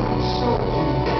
我受够。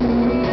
Thank you.